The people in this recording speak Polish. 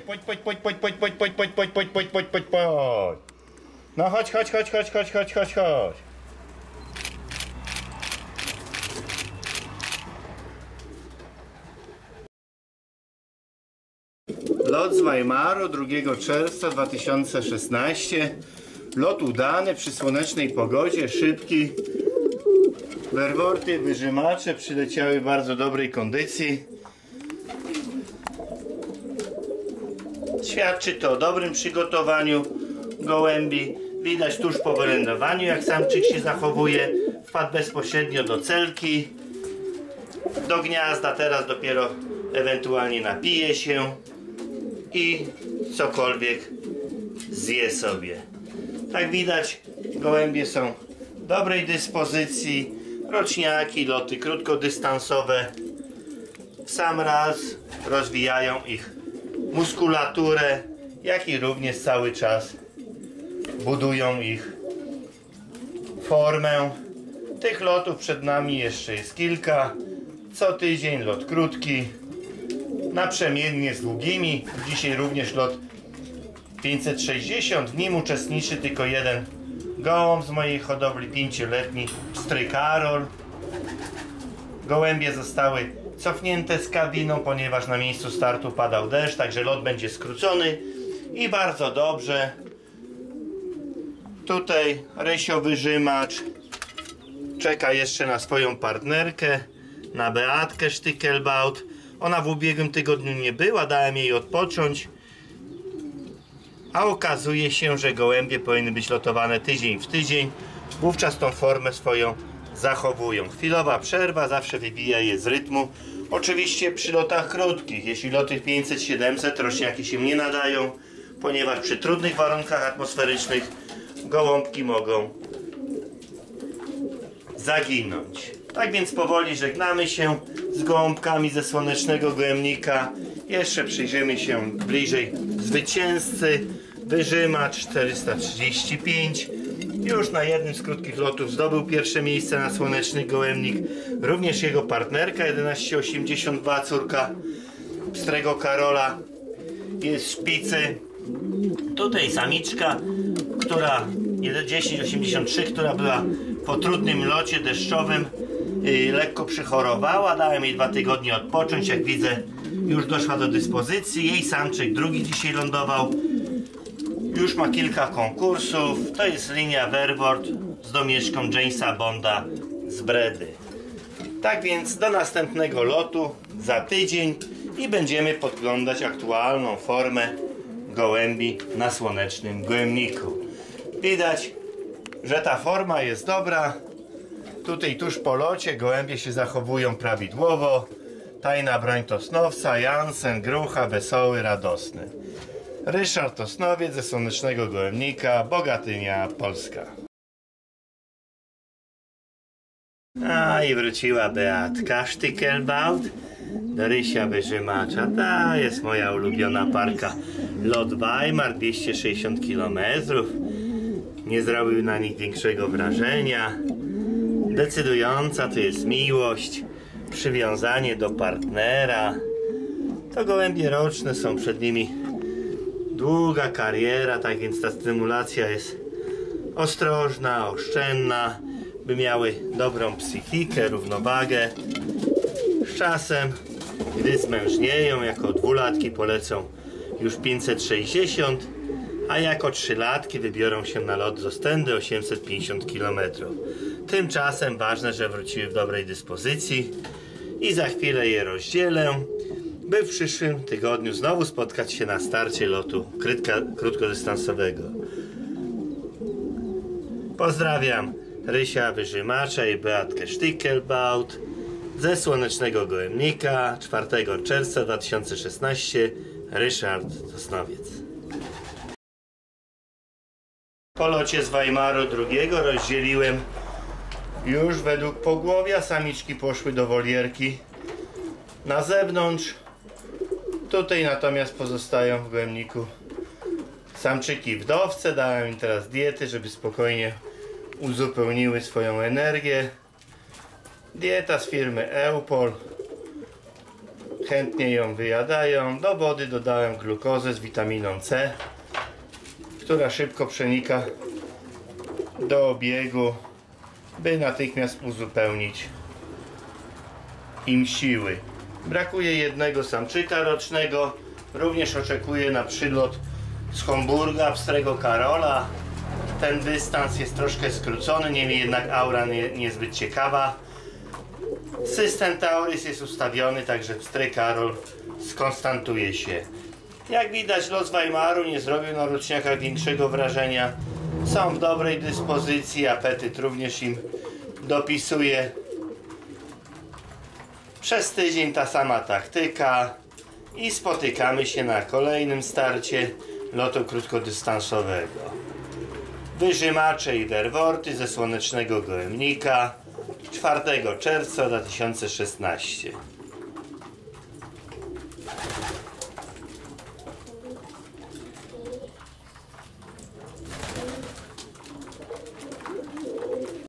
Podź, podź, podź, podź, podź, podź, podź, podź, podź, podź, podź, podź, podź, podź. No chodź, chodź, chodź, chodź, chodź, chodź, chodź, chodź. Lot z Weimaru 2 czerwca 2016. Lot udany przy słonecznej pogodzie, szybki. Werworty, wyżymacze przyleciały w bardzo dobrej kondycji. Świadczy to o dobrym przygotowaniu gołębi. Widać tuż po wylądowaniu, jak samczyk się zachowuje. Wpadł bezpośrednio do celki. Do gniazda teraz dopiero ewentualnie napije się i cokolwiek zje sobie. Tak widać, gołębie są w dobrej dyspozycji. Roczniaki, loty krótkodystansowe w sam raz rozwijają ich muskulaturę, jak i również cały czas budują ich formę. Tych lotów przed nami jeszcze jest kilka. Co tydzień lot krótki, naprzemiennie z długimi. Dzisiaj również lot 560. W nim uczestniczy tylko jeden gołąb z mojej hodowli, pięcioletni pstry Karol. Gołębie zostały cofnięte z kabiną, ponieważ na miejscu startu padał deszcz, także lot będzie skrócony i bardzo dobrze. Tutaj Rysio Wyżymacz czeka jeszcze na swoją partnerkę, na Beatkę Sztykelbaut. Ona w ubiegłym tygodniu nie była, dałem jej odpocząć. A okazuje się, że gołębie powinny być lotowane tydzień w tydzień. Wówczas tą formę swoją zachowują. Chwilowa przerwa zawsze wybija je z rytmu. Oczywiście przy lotach krótkich, jeśli loty 500-700 rośniaki się nie nadają, ponieważ przy trudnych warunkach atmosferycznych gołąbki mogą zaginąć. Tak więc powoli żegnamy się z gołąbkami ze słonecznego gołębnika. Jeszcze przyjrzymy się bliżej zwycięzcy. Wyżyma 435. Już na jednym z krótkich lotów zdobył pierwsze miejsce na słoneczny gołębnik. Również jego partnerka 1182, córka pstrego Karola jest szpicy. Tutaj samiczka, która 1083, która była po trudnym locie deszczowym yy, lekko przychorowała. Dałem jej dwa tygodnie odpocząć. Jak widzę, już doszła do dyspozycji. Jej samczyk drugi dzisiaj lądował. Już ma kilka konkursów. To jest linia Verwort z domieszką Jamesa Bonda z Bredy. Tak więc do następnego lotu za tydzień i będziemy podglądać aktualną formę gołębi na słonecznym gołębniku. Widać, że ta forma jest dobra. Tutaj tuż po locie gołębie się zachowują prawidłowo. Tajna broń Tosnowca, Jansen, Grucha, Wesoły, Radosny. Ryszard Tosnowiec ze Słonecznego Gołębnika, Bogatynia, Polska. A i wróciła Beatka Sztykelbaut do Rysia Wyżymacza. Ta jest moja ulubiona parka. Lot Weimar 260 km. Nie zrobił na nich większego wrażenia. Decydująca to jest miłość, przywiązanie do partnera. To gołębie roczne są przed nimi długa kariera, tak więc ta stymulacja jest ostrożna, oszczędna, by miały dobrą psychikę, równowagę. Z czasem, gdy zmężnieją, jako dwulatki polecą już 560, a jako trzylatki wybiorą się na lot z Ostędy 850 km. Tymczasem ważne, że wróciły w dobrej dyspozycji i za chwilę je rozdzielę, by w przyszłym tygodniu znowu spotkać się na starcie lotu krótka, krótkodystansowego. Pozdrawiam Rysia Wyżymacza i Beatkę Sztykelbaut ze Słonecznego Gołębnika 4 czerwca 2016 Ryszard Sosnowiec. Po locie z Weimaru II rozdzieliłem już według pogłowia. Samiczki poszły do wolierki na zewnątrz. Tutaj natomiast pozostają w gołębniku samczyki wdowce. Dałem im teraz diety, żeby spokojnie uzupełniły swoją energię. Dieta z firmy Eupol. chętnie ją wyjadają. Do wody dodałem glukozę z witaminą C, która szybko przenika do obiegu, by natychmiast uzupełnić im siły. Brakuje jednego samczyka rocznego. Również oczekuję na przylot z Homburga, pstrego Karola. Ten dystans jest troszkę skrócony, niemniej jednak aura nie, niezbyt ciekawa. System Tauris jest ustawiony, także pstry Karol skonstantuje się. Jak widać los Weimaru nie zrobił na roczniakach większego wrażenia. Są w dobrej dyspozycji, apetyt również im dopisuje. Przez tydzień ta sama taktyka i spotykamy się na kolejnym starcie lotu krótkodystansowego. Wyżymacze i werworty ze słonecznego gołębnika 4 czerwca 2016.